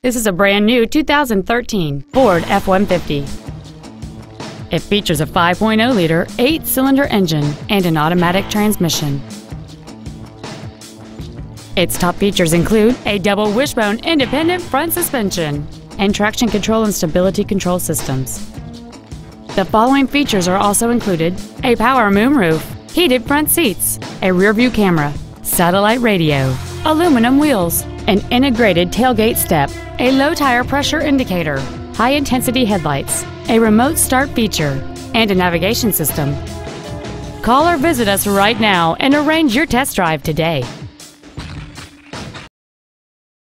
This is a brand new 2013 Ford F-150. It features a 5.0-liter, eight-cylinder engine and an automatic transmission. Its top features include a double wishbone independent front suspension and traction control and stability control systems. The following features are also included a power moonroof, heated front seats, a rear-view camera, satellite radio, aluminum wheels, an integrated tailgate step, a low tire pressure indicator, high intensity headlights, a remote start feature, and a navigation system. Call or visit us right now and arrange your test drive today.